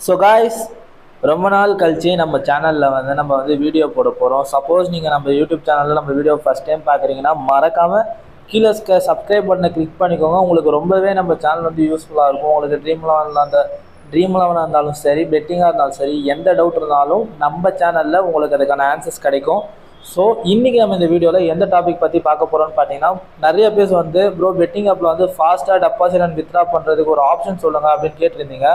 So guys ரொம்ப நாள் கழிச்சு நம்ம சேனலில் வந்து நம்ம வந்து வீடியோ போட போகிறோம் சப்போஸ் நீங்கள் நம்ம யூடியூப் சேனலில் நம்ம வீடியோ ஃபஸ்ட் டைம் பார்க்குறீங்கன்னா மறக்காமல் கீழே இருக்க சப்ஸ்கிரைப் பட்டனை கிளிக் பண்ணிக்கோங்க. உங்களுக்கு ரொம்பவே நம்ம சேனல் வந்து யூஸ்ஃபுல்லாக இருக்கும். உங்களுக்கு ட்ரீம் லெவனில் அந்த ட்ரீம் லெவனாக இருந்தாலும் சரி பெட்டிங்காக இருந்தாலும் சரி எந்த டவுட் இருந்தாலும் நம்ம சேனலில் உங்களுக்கு அதுக்கான ஆன்சர்ஸ் கிடைக்கும். ஸோ இன்றைக்கி நம்ம இந்த வீடியோவில் எந்த டாபிக் பற்றி பார்க்க போகிறோம்னு பார்த்தீங்கன்னா நிறைய பேர் வந்து ப்ரோ பெட்டிங் ஆப்பில் வந்து ஃபாஸ்ட்டாக டெபாசிட் அண்ட் வித்ரா பண்ணுறதுக்கு ஒரு ஆப்ஷன் சொல்லுங்கள் அப்படின்னு கேட்டிருந்தீங்க.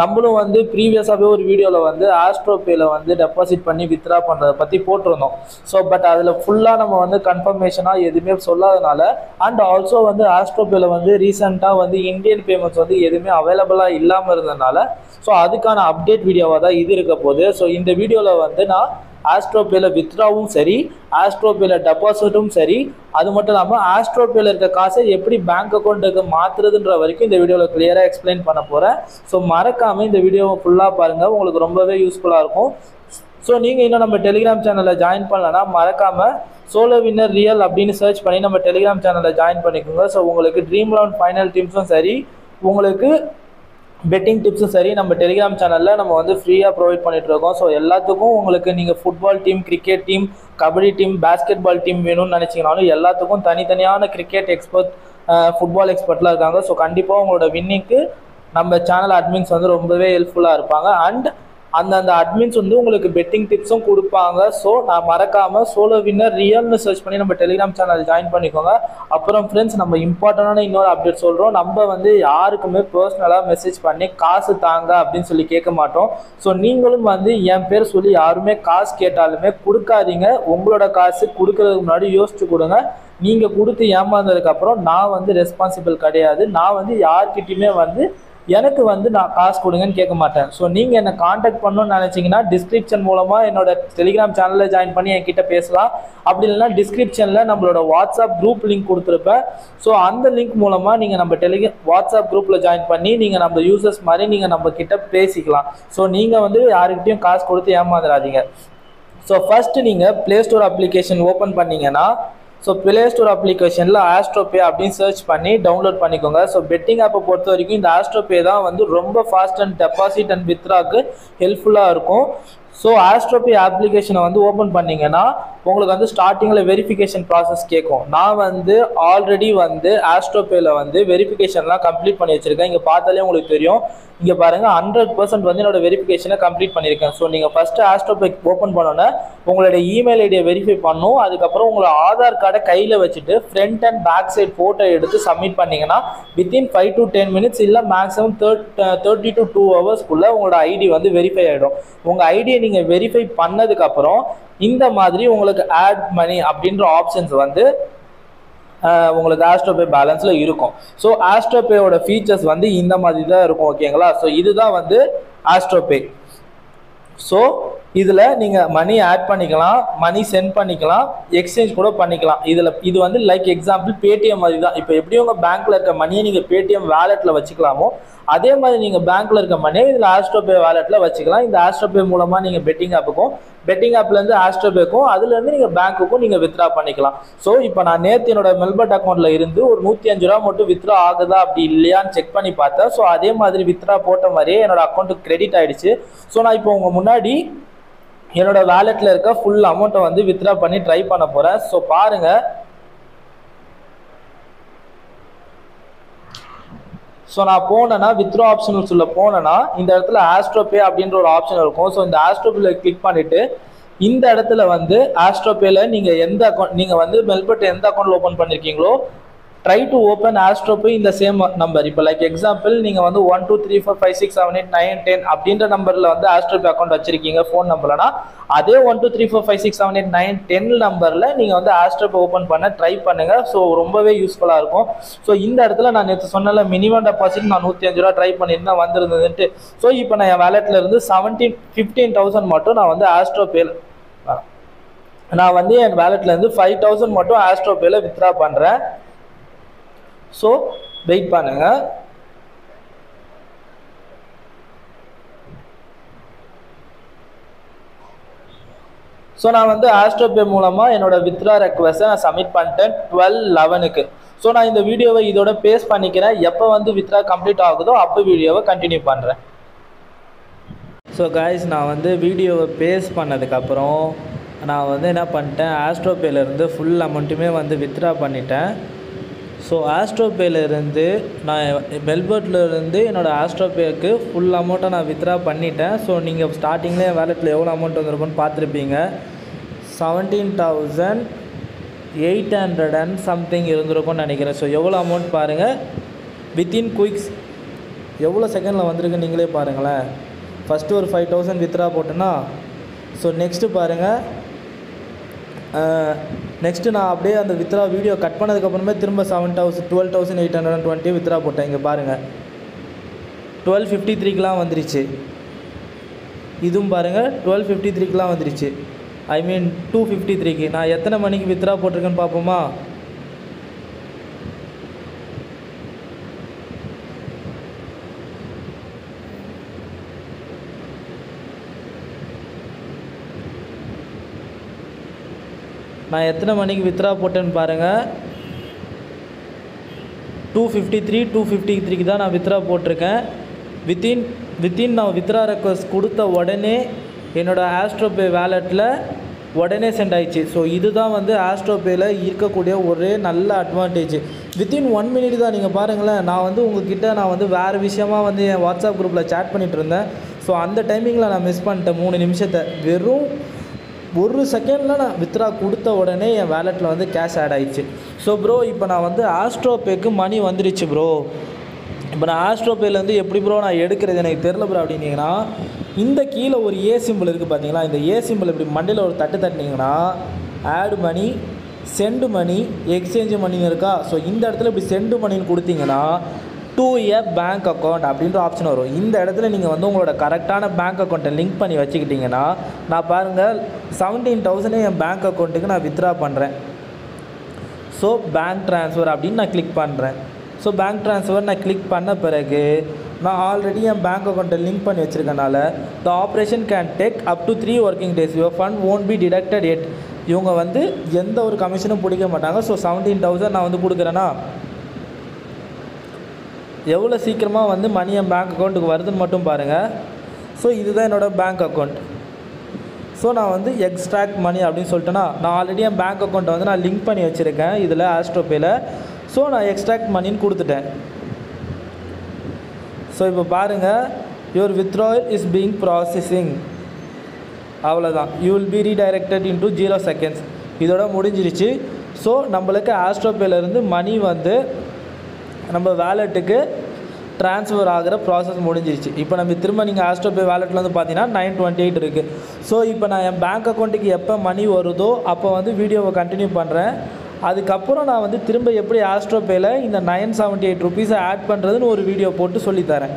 நம்மளும் வந்து ப்ரீவியஸாகவே ஒரு வீடியோவில் வந்து ஆஸ்ட்ரோபேயில் வந்து டெபாசிட் பண்ணி வித்ரா பண்ணுறதை பற்றி போட்டிருந்தோம். ஸோ பட் அதில் ஃபுல்லாக நம்ம வந்து கன்ஃபர்மேஷனாக எதுவுமே சொல்லாதனால அண்ட் ஆல்சோ வந்து ஆஸ்ட்ரோபேயில் வந்து ரீசெண்டாக வந்து இந்தியன் பேமெண்ட்ஸ் வந்து எதுவுமே அவைலபிளாக இல்லாமல் இருந்ததுனால ஸோ அதுக்கான அப்டேட் வீடியோவாக தான் இது இருக்க போகுது. ஸோ இந்த வீடியோவில் வந்து நான் ஆஸ்ட்ரோபேல வித்ராவும் சரி ஆஸ்ட்ரோபேல டெபாசிட்டும் சரி அது மட்டும் இல்லாமல் ஆஸ்ட்ரோபேல இருக்க காசை எப்படி பேங்க் அக்கௌண்ட்டுக்கு மாற்றுறதுன்ற வரைக்கும் இந்த வீடியோவில் கிளியராக எக்ஸ்பிளைன் பண்ண போகிறேன் ஸோ மறக்காமல் இந்த வீடியோவை ஃபுல்லாக பாருங்கள் உங்களுக்கு ரொம்பவே யூஸ்ஃபுல்லாக இருக்கும். ஸோ நீங்கள் இன்னும் நம்ம டெலிகிராம் சேனலில் ஜாயின் பண்ணலன்னா மறக்காமல் சோலோ வின்னர் ரியல் அப்படின்னு சர்ச் பண்ணி நம்ம டெலிகிராம் சேனலில் ஜாயின் பண்ணிக்கோங்க. ஸோ உங்களுக்கு ட்ரீம் லோன் ஃபைனல் டீம்ஸும் சரி. உங்களுக்கு பெட்டிங் டிப்ஸும் சரி நம்ம டெலிகிராம் சேனலில் நம்ம வந்து ஃப்ரீயாக ப்ரொவைட் பண்ணிட்டு இருக்கோம். ஸோ எல்லாத்துக்கும் உங்களுக்கு நீங்கள் football team cricket team kabaddi team basketball team வேணும்னு நினச்சிங்கனாலும் எல்லாத்துக்கும் தனித்தனியான கிரிக்கெட் எக்ஸ்பர்ட் ஃபுட்பால் எக்ஸ்பர்ட்லாம் இருக்காங்க. ஸோ கண்டிப்பாக உங்களோட வின்னிங்க்கு நம்ம சேனல் அட்மின்ஸ் வந்து ரொம்பவே ஹெல்ப்ஃபுல்லாக இருப்பாங்க. அண்ட் அந்தந்த அட்மின்ஸ் வந்து உங்களுக்கு பெட்டிங் டிப்ஸும் கொடுப்பாங்க. ஸோ நான் மறக்காமல் சோலோ வின்னர் ரியல்னு சர்ச் பண்ணி நம்ம டெலிகிராம் சேனல் ஜாயின் பண்ணிக்கோங்க. அப்புறம் ஃப்ரெண்ட்ஸ் நம்ம இம்பார்ட்டண்டான இன்னொரு அப்டேட் சொல்கிறோம் நம்ம வந்து யாருக்குமே பர்சனலாக மெசேஜ் பண்ணி காசு தாங்க அப்படின்னு சொல்லி கேட்க மாட்டோம். ஸோ நீங்களும் வந்து என் பேர் சொல்லி யாருமே காசு கேட்டாலுமே கொடுக்காதீங்க. உங்களோட காசு கொடுக்கறதுக்கு முன்னாடி யோசிச்சு கொடுங்க. நீங்கள் கொடுத்து ஏமாந்ததுக்கப்புறம் நான் வந்து ரெஸ்பான்சிபிள் கிடையாது. நான் வந்து யார்கிட்டையுமே வந்து எனக்கு வந்து நான் காசு கொடுங்கன்னு கேட்க மாட்டேன். ஸோ நீங்கள் என்னை காண்டாக்ட் பண்ணணும்னு நினச்சிங்கன்னா டிஸ்கிரிப்ஷன் மூலமாக என்னோட டெலிகிராம் சேனலில் ஜாயின் பண்ணி என்கிட்ட பேசலாம். அப்படி இல்லைன்னா டிஸ்கிரிப்ஷனில் நம்மளோட வாட்ஸ்அப் குரூப் லிங்க் கொடுத்துருப்பேன். ஸோ அந்த லிங்க் மூலமாக நீங்கள் நம்ம டெலிகி வாட்ஸ்அப் குரூப்பில் ஜாயின் பண்ணி நீங்கள் நம்ம யூசர்ஸ் மாதிரி நீங்கள் நம்ம கிட்ட பேசிக்கலாம். ஸோ நீங்கள் வந்து யாருக்கிட்டையும் காசு கொடுத்து ஏமாந்துடாதீங்க ஸோ ஃபஸ்ட்டு நீங்கள் ப்ளே ஸ்டோர் அப்ளிகேஷன் ஓப்பன் பண்ணிங்கன்னா ஸோ பிளே ஸ்டோர் அப்ளிகேஷனில் ஆஸ்ட்ரோபே அப்படின்னு சர்ச் பண்ணி டவுன்லோட் பண்ணிக்கோங்க. ஸோ பெட்டிங் ஆப்பை பொறுத்த வரைக்கும் இந்த ஆஸ்ட்ரோபே தான் வந்து ரொம்ப ஃபாஸ்ட் அண்ட் டெபாசிட் அண்ட் வித்ராக்கு ஹெல்ப்ஃபுல்லாக இருக்கும். ஸோ ஆஸ்ட்ரோபி அப்ளிகேஷனை வந்து ஓப்பன் பண்ணிங்கன்னா உங்களுக்கு வந்து ஸ்டார்டிங்கில் வெரிஃபிகேஷன் ப்ராசஸ் கேட்கும். நான் வந்து ஆல்ரெடி வந்து ஆஸ்ட்ரோபேயில் வந்து வெரிஃபிகேஷன்லாம் கம்ப்ளீட் பண்ணி வச்சுருக்கேன். இங்கே பார்த்தாலே உங்களுக்கு தெரியும். இங்கே பாருங்கள் ஹண்ட்ரட் பர்சன்ட் வந்து என்னோட வெரிஃபிகேஷனை கம்ப்ளீட் பண்ணியிருக்கேன். ஸோ நீங்கள் ஃபஸ்ட்டு ஆஸ்ட்ரோபே ஓப்பன் பண்ணோன்னே உங்களுடைய இமெயில் ஐடியை வெரிஃபை பண்ணும். அதுக்கப்புறம் உங்களோட ஆதார் கார்டை கையில் வச்சுட்டு front and back side photo எடுத்து சப்மிட் பண்ணிங்கன்னா within five to ten minutes இல்லை maximum third thirty to two ஹவர்ஸ்க்குள்ளே உங்களோட ஐடி வந்து வெரிஃபை ஆகிடும் உங்கள் ஐடியை நீங்கள் வெரிஃபை பண்ணதுக்கப்புறம் இந்த மாதிரி உங்களுக்கு ஆட் மணி அப்படின்ற ஆப்ஷன்ஸ் வந்து உங்களுக்கு ஆஸ்ட்ரோபே பேலன்ஸில் இருக்கும். ஸோ ஆஸ்ட்ரோபேயோட ஃபீச்சர்ஸ் வந்து இந்த மாதிரி தான் இருக்கும் ஓகேங்களா ஸோ இதுதான் வந்து ஆஸ்ட்ரோபே ஸோ இதில் நீங்கள் மணி ஆட் பண்ணிக்கலாம் மணி சென்ட் பண்ணிக்கலாம் எக்ஸ்சேஞ்ச் கூட பண்ணிக்கலாம். இதில் இது வந்து லைக் எக்ஸாம்பிள் பேடிஎம் மாதிரி தான் இப்போ எப்படி உங்கள் பேங்க்கில் இருக்க மணியை நீங்கள் பேடிஎம் வேலெட்டில் வச்சுக்கலாமோ அதே மாதிரி நீங்கள் பேங்க்கில் இருக்க மணியை இதில் ஆஸ்ட்ரோபே வேலெட்டில் வச்சுக்கலாம். இந்த ஆஸ்ட்ரோபே மூலமாக நீங்கள் பெட்டிங் ஆப்புக்கும் பெட்டிங் ஆப்லேருந்து ஆஸ்ட்ரோபேக்கும் அதுலேருந்து நீங்கள் பேங்க்குக்கும் நீங்கள் வித்ரா பண்ணிக்கலாம். ஸோ இப்போ நான் நேற்று என்னோட மெல்பர்ட் அக்கௌண்ட்டில் இருந்து ஒரு நூற்றி அஞ்சு ரூபா மட்டும் வித்ரா ஆகுதா அப்படி இல்லையான்னு செக் பண்ணி பார்த்தேன். ஸோ அதே மாதிரி வித்ரா போட்ட மாதிரியே என்னோட அக்கௌண்ட்டுக்கு கிரெடிட் ஆகிடுச்சு ஸோ நான் இப்போ உங்கள் முன்னாடி என்னோட வேலெட்டில் இருக்க ஃபுல் அமௌண்ட்டை வந்து வித்ரா பண்ணி ட்ரை பண்ண போகிறேன் ஸோ பாருங்கள் ஸோ நான் போனேன்னா வித்ரா ஆப்ஷன் சொல்ல போனேன்னா இந்த இடத்துல ஆஸ்ட்ரோபே அப்படின்ற ஒரு ஆப்ஷன் இருக்கும். ஸோ இந்த ஆஸ்ட்ரோபேல கிளிக் பண்ணிவிட்டு இந்த இடத்துல வந்து ஆஸ்ட்ரோபேல நீங்கள் எந்த அக்கௌண்ட் நீங்கள் வந்து மெல்பர்ட் எந்த அக்கௌண்ட் ஓப்பன் பண்ணியிருக்கீங்களோ ட்ரை டு ஓப்பன் ஆஸ்ட்ரோப்பு இந்த சேம் நம்பர் இப்போ லைக் எக்ஸாம்பிள் நீங்கள் வந்து one two three four five six seven eight nine ten அப்படின்ற நம்பரில் வந்து ஆஸ்ட்ரோபே அக்கௌண்ட் வச்சிருக்கீங்க ஃபோன் நம்பர்லனா அதே one two three four five six seven eight nine ten நம்பரில் நீங்கள் வந்து ஆஸ்ட்ரோபே ஓப்பன் பண்ண ட்ரை பண்ணுங்கள் ஸோ ரொம்பவே யூஸ்ஃபுல்லாக இருக்கும். ஸோ இந்த இடத்துல நான் நேற்று சொன்னல மினிமம் டெபாசிட் நான் நூற்றி அஞ்சு ரூபா ட்ரை பண்ணியிருந்தேன் வந்திருந்ததுன்ட்டு. ஸோ இப்போ நான் என் வேலெட்டில் இருந்து செவன்டீன் ஃபிஃப்டீன் தௌசண்ட் மட்டும் நான் வந்து ஆஸ்ட்ரோபேல நான் வந்து என் வேலெட்லேருந்து ஃபைவ் தௌசண்ட் மட்டும் ஆஸ்ட்ரோபேல வித்ரா பண்ணுறேன் ஸோ வெயிட் பண்ணுங்க. ஸோ நான் வந்து ஆஸ்ட்ரோபே மூலமாக என்னோட வித்ரா ரெக்வஸ்ட்டை நான் சப்மிட் பண்ணிட்டேன் டுவெல் லெவனுக்கு ஸோ நான் இந்த வீடியோவை இதோட பேஸ் பண்ணிக்கிறேன். எப்போ வந்து வித்ரா கம்ப்ளீட் ஆகுதோ அப்போ வீடியோவை கண்டினியூ பண்ணுறேன் ஸோ காய்ஸ் நான் வந்து வீடியோவை பேஸ் பண்ணதுக்கப்புறம் நான் வந்து என்ன பண்ணிட்டேன் ஆஸ்ட்ரோபேலேருந்து ஃபுல் அமௌண்ட்டுமே வந்து வித்ட்ரா பண்ணிட்டேன். ஸோ ஆஸ்ட்ரோபேலேருந்து நான் மெல்பர்ட்லேருந்து என்னோடய ஆஸ்ட்ரோபேக்கு ஃபுல் அமௌண்ட்டை நான் வித்ட்ரா பண்ணிட்டேன். ஸோ நீங்கள் ஸ்டார்டிங்லேயே வேலெட்டில் எவ்வளோ அமௌண்ட் வந்திருக்கும்னு பார்த்துருப்பீங்க. Seventeen thousand eight hundred and something இருந்திருக்கும்னு நினைக்கிறேன். ஸோ எவ்வளோ அமௌண்ட் பாருங்கள் வித்தின் குயிக்ஸ் எவ்வளோ செகண்டில் வந்திருக்கு நீங்களே பாருங்களேன். ஃபஸ்ட்டு ஒரு ஃபைவ் தௌசண்ட் வித்ரா போட்டேன்னா ஸோ நெக்ஸ்ட்டு பாருங்கள் நெக்ஸ்ட்டு நான் அப்படியே அந்த வித்ரா வீடியோ கட் பண்ணதுக்கப்புறமே திரும்ப seven thousand twelve thousand eight hundred and twenty withdraw போட்டேன். இங்கே பாருங்கள் டுவெல் ஃபிஃப்டி த்ரீக்கெலாம் வந்துருச்சு. இதுவும் பாருங்கள் டுவெல் ஃபிஃப்டி த்ரீக்கெலாம் வந்துருச்சு. ஐ மீன் டூ ஃபிஃப்டி த்ரீக்கு நான் எத்தனை மணிக்கு வித்ரா போட்டிருக்கேன்னு பார்ப்போமா? நான் எத்தனை மணிக்கு வித்ரா போட்டேன்னு பாருங்கள் two fifty three two fifty த்ரீக்கு தான் நான் வித்ரா போட்டிருக்கேன். வித்தின் வித்தின் நான் வித்ரா ரெக்வஸ்ட் கொடுத்த உடனே என்னோடய ஆஸ்ட்ரோபே வேலெட்டில் உடனே சென்ட் ஆயிடுச்சு. ஸோ இதுதான் வந்து ஆஸ்ட்ரோபேயில் இருக்கக்கூடிய ஒரே நல்ல அட்வான்டேஜ் வித்தின் ஒன் மினிட் தான் நீங்கள் பாருங்களேன். நான் வந்து உங்ககிட்ட நான் வந்து வேறு விஷயமா வந்து என் வாட்ஸ்அப் குரூப்பில் சேட் பண்ணிகிட்டு இருந்தேன். ஸோ அந்த டைமிங்கில் நான் மிஸ் பண்ணிட்டேன். மூணு நிமிஷத்தை. வெறும் ஒரு செகண்டில் நான் வித்ரா கொடுத்த உடனே என் வேலெட்டில் வந்து கேஷ் ஆட் ஆயிடுச்சு. ஸோ ப்ரோ இப்போ நான் வந்து ஆஸ்ட்ரோபேக்கு மணி வந்துருச்சு ப்ரோ இப்போ நான் ஆஸ்ட்ரோபேலேருந்து எப்படி ப்ரோ நான் எடுக்கிறது எனக்கு தெரில ப்ரோ அப்படின்னீங்கன்னா இந்த கீழே ஒரு ஏ சிம்பிள் இருக்குது பார்த்தீங்களா இந்த ஏ சிம்பிள் இப்படி மண்டியில் ஒரு தட்டு தட்டினீங்கன்னா ஆடு மணி செண்டு மணி எக்ஸ்சேஞ்சு மணின்னு இருக்கா? ஸோ இந்த இடத்துல இப்படி செண்டு மணின்னு கொடுத்தீங்கன்னா டூ ஏ பேங்க் அக்கௌண்ட் அப்படின்ற ஆப்ஷன் வரும். இந்த இடத்துல நீங்கள் வந்து உங்களோட கரெக்டான பேங்க் அக்கௌண்ட்டை லிங்க் பண்ணி வச்சுக்கிட்டிங்கன்னா நான் பாருங்கள் செவன்டீன் தௌசண்ட் என் பேங்க் அக்கௌண்ட்டுக்கு நான் வித்ரா பண்ணுறேன் ஸோ பேங்க் ட்ரான்ஸ்ஃபர் அப்படின்னு நான் கிளிக் பண்ணுறேன் ஸோ பேங்க் ட்ரான்ஸ்ஃபர் நான் கிளிக் பண்ண பிறகு நான் ஆல்ரெடி என் பேங்க் அக்கௌண்ட்டை லிங்க் பண்ணி வச்சுருக்கனால the operation can take up to three working days your fund won't be deducted yet இவங்க வந்து எந்த ஒரு கமிஷனும் பிடிக்க மாட்டாங்க. ஸோ செவன்டீன் தௌசண்ட் நான் வந்து கொடுக்குறேன்னா எவ்வளோ சீக்கிரமாக வந்து மணி என் பேங்க் அக்கௌண்ட்டுக்கு வருதுன்னு மட்டும் பாருங்கள் ஸோ இதுதான் என்னோடய பேங்க் அக்கௌண்ட் ஸோ நான் வந்து எக்ஸ்ட்ராக்ட் மணி அப்படின்னு சொல்லிட்டேன்னா நான் ஆல்ரெடி என் பேங்க் அக்கௌண்ட்டை வந்து நான் லிங்க் பண்ணி வச்சுருக்கேன் இதில் ஆஸ்ட்ரோபேயில் ஸோ நான் எக்ஸ்ட்ராக்ட் மணின்னு கொடுத்துட்டேன். ஸோ இப்போ பாருங்கள் your withdrawal is being processing அவ்வளோதான் you will be redirected into zero seconds இதோட முடிஞ்சிருச்சு. ஸோ நம்மளுக்கு ஆஸ்ட்ரோபேலேருந்து மணி வந்து நம்ம வேலெட்டுக்கு ட்ரான்ஸ்ஃபர் ஆகிற ப்ராசஸ் முடிஞ்சிருச்சு. இப்போ நம்ம திரும்ப நீங்கள் ஆஸ்ட்ரோபே வேலெட்டில் வந்து பார்த்தீங்கன்னா நைன் டுவெண்ட்டி எயிட் இருக்குது ஸோ இப்போ நான் என் பேங்க் அக்கௌண்ட்டுக்கு எப்போ மணி வருதோ அப்போ வந்து வீடியோவை கண்டினியூ பண்ணுறேன் அதுக்கப்புறம் நான் வந்து திரும்ப எப்படி ஆஸ்ட்ரோபேயில் இந்த நைன் செவன்ட்டி எயிட் ருபீஸை ஆட் பண்ணுறதுன்னு ஒரு வீடியோ போட்டு சொல்லித்தரேன்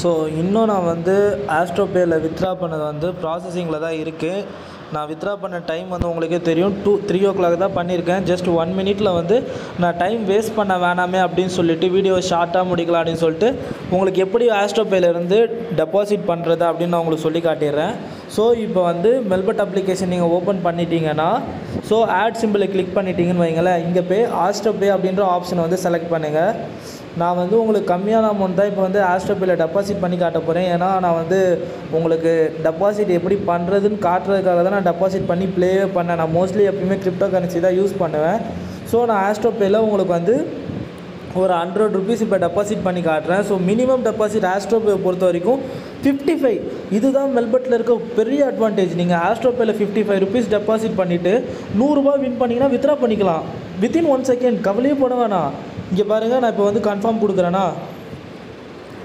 ஸோ இன்னும் நான் வந்து ஆஸ்ட்ரோபேயில் வித்ரா பண்ணது வந்து ப்ராசஸிங்கில் தான் இருக்குது நான் வித்ரா பண்ண டைம் வந்து உங்களுக்கே தெரியும். டூ த்ரீ ஓ கிளாக் தான் பண்ணியிருக்கேன் ஜஸ்ட் ஒன் மினிட்டில் வந்து நான் டைம் வேஸ்ட் பண்ண வேணாமே அப்படின்னு சொல்லிட்டு வீடியோ ஷார்ட்டாக முடிக்கலாம் அப்படின்னு சொல்லிட்டு உங்களுக்கு எப்படி ஆஸ்ட்ரோபேலேருந்து டெபாசிட் பண்ணுறது அப்படின்னு நான் உங்களுக்கு சொல்லி காட்டிடுறேன். ஸோ இப்போ வந்து மெல்பட் அப்ளிகேஷன் நீங்கள் ஓப்பன் பண்ணிட்டீங்கன்னா ஸோ ஆட் சிம்பிளை கிளிக் பண்ணிட்டீங்கன்னு வைங்களேன். இங்கே பே ஆஸ்ட்ரோபே அப்படின்ற ஆப்ஷன் வந்து செலக்ட் பண்ணுங்கள் நான் வந்து உங்களுக்கு கம்மியான அமௌண்ட் தான் இப்போ வந்து ஆஸ்ட்ரோபியில் டெபாசிட் பண்ணி காட்ட போகிறேன் ஏன்னா நான் வந்து உங்களுக்கு டெபாசிட் எப்படி பண்ணுறதுன்னு காட்டுறதுக்காக தான் நான் டெபாசிட் பண்ணி ப்ளேவே பண்ணேன். நான் மோஸ்ட்லி எப்பயுமே கிரிப்டோ கரன்சி தான் யூஸ் பண்ணுவேன். ஸோ நான் ஆஸ்ட்ரோபேயில் உங்களுக்கு வந்து ஒரு ஹண்ட்ரட் ருபீஸ் இப்போ டெபாசிட் பண்ணி காட்டுறேன். ஸோ மினிமம் டெபாசிட் ஆஸ்ட்ரோபே பொறுத்த வரைக்கும் ஃபிஃப்டி ஃபைவ் இதுதான் மெல்பர்ட்டில் இருக்க பெரிய அட்வான்டேஜ் நீங்கள் ஆஸ்ட்ரோபேயில் ஃபிஃப்டி ஃபைவ் ருபீஸ் டெபாசிட் பண்ணிவிட்டு நூறுரூபா வின் பண்ணிங்கன்னா வித்ரா பண்ணிக்கலாம். வித்தின் ஒன் செகண்ட் கவலையே போட வேணாம். இங்கே பாருங்கள் நான் இப்போ வந்து கன்ஃபார்ம் கொடுக்குறேன்னா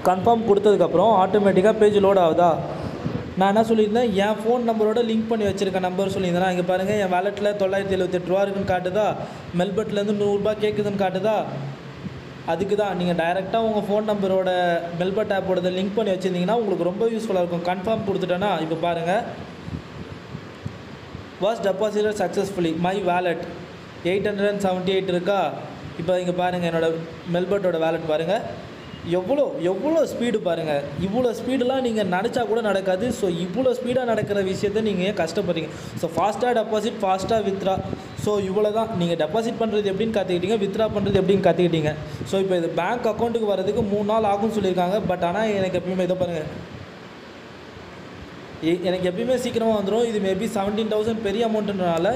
கன்ஃபார்ம் கொடுத்ததுக்கப்புறம் ஆட்டோமேட்டிக்காக பேஜ் லோட் ஆகுதா? நான் என்ன சொல்லியிருந்தேன்? என் ஃபோன் நம்பரோட லிங்க் பண்ணி வச்சுருக்கேன் நம்பர் சொல்லியிருந்தேன்? இங்கே பாருங்கள் என் வேலெட்டில் தொள்ளாயிரத்தி எழுபத்தெட்டு ரூபா இருக்குன்னு காட்டுதா? மெல்பர்ட்லேருந்து நூறுரூபா கேட்குதுன்னு காட்டுதா? அதுக்கு தான் நீங்கள் டைரெக்டாக உங்கள் ஃபோன் நம்பரோட மெல்பர்ட் ஆப்போட லிங்க் பண்ணி வச்சுருந்தீங்கன்னா உங்களுக்கு ரொம்ப யூஸ்ஃபுல்லாக இருக்கும். கன்ஃபார்ம் கொடுத்துட்டேன்னா இப்போ பாருங்கள் was deposited successfully my wallet eight hundred and seventy eight இருக்கா? இப்போ இங்கே பாருங்கள் என்னோடய மெல்பர்ட்டோட வேலெட் பாருங்கள் எவ்வளோ எவ்வளோ ஸ்பீடு பாருங்கள் இவ்வளோ ஸ்பீடெலாம் நீங்கள் நினச்சா கூட நடக்காது. ஸோ இவ்வளோ ஸ்பீடாக நடக்கிற விஷயத்த நீங்கள் ஏன் கஷ்டப்படுறீங்க? ஸோ ஃபாஸ்ட்டாக டெபாசிட் ஃபாஸ்ட்டாக வித்ரா ஸோ இவ்வளோ தான் நீங்கள் டெபாசிட் பண்ணுறது எப்படின்னு கற்றுக்கிட்டீங்க வித்ரா பண்ணுறது எப்படின்னு கற்றுக்கிட்டீங்க ஸோ இப்போ இது பேங்க் அக்கௌண்ட்டுக்கு வரதுக்கு மூணு நாள் ஆகும்னு சொல்லியிருக்காங்க. பட் ஆனால் எனக்கு எப்பயுமே இதை பாருங்கள் எனக்கு எப்பயுமே சீக்கிரமாக வந்துடும் இது மேபி செவன்டீன் தௌசண்ட் பெரிய அமௌண்ட்டுனால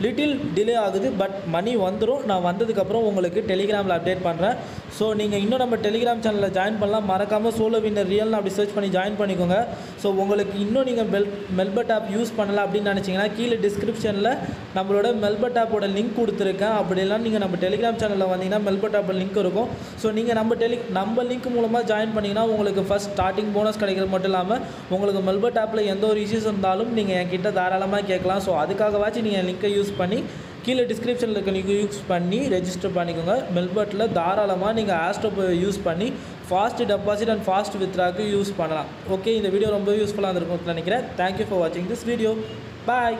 லிட்டில் டிலே ஆகுது பட் மணி வந்துடும் நான் வந்ததுக்கப்புறம் உங்களுக்கு டெலிகிராமில் அப்டேட் பண்ணுறேன் ஸோ நீங்கள் இன்னும் நம்ம டெலிகிராம் சேனலில் ஜாயின் பண்ணலாம். மறக்காமல் சோலோ வின்னர் ரியல்னு அப்படி சர்ச் பண்ணி ஜாயின் பண்ணிக்கோங்க. ஸோ உங்களுக்கு இன்னும் நீங்கள் மெல் மெல்பட் ஆப் யூஸ் பண்ணலாம் அப்படின்னு நினச்சிங்கன்னா கீழே டிஸ்கிரிப்ஷனில் நம்மளோட மெல்பட் ஆப்போட லிங்க் கொடுத்துருக்கேன். அப்படிலாம் நீங்கள் நம்ம டெலிகிராம் சேனலில் வந்தீங்கன்னா மெல்பட் ஆப் லிங்க் இருக்கும். ஸோ நீங்கள் நம்ம டெலி நம்ம லிங்க் மூலமாக ஜாயின் பண்ணிங்கன்னா உங்களுக்கு ஃபஸ்ட் ஸ்டார்டிங் போனஸ் கிடைக்கிறது மட்டும் இல்லாமல் உங்களுக்கு மெல்பட் ஆப்பில் எந்த ஒரு இஷ்யூஸ் இருந்தாலும் நீங்கள் என்கிட்ட தாராளமாக கேட்கலாம். ஸோ அதுக்காகவாச்சும் நீங்கள் லிங்க்கை யூஸ் பண்ணி கீழே டிஸ்கிரிப்ஷனில் இருக்க நீங்கள் யூஸ் பண்ணி ரெஜிஸ்டர் பண்ணிக்கோங்க. மெல்பர்ட்டில் தாராளமாக நீங்கள் ஆஸ்ட்ரோப் யூஸ் பண்ணி ஃபாஸ்ட் டெபாசிட் அண்ட் ஃபாஸ்ட் வித்ராக்கு யூஸ் பண்ணலாம். ஓகே இந்த வீடியோ ரொம்ப யூஸ்ஃபுல்லாக இருந்திருக்கும்னு நினைக்கிறேன். தேங்க்யூ ஃபார் வாட்சிங் திஸ் வீடியோ பாய்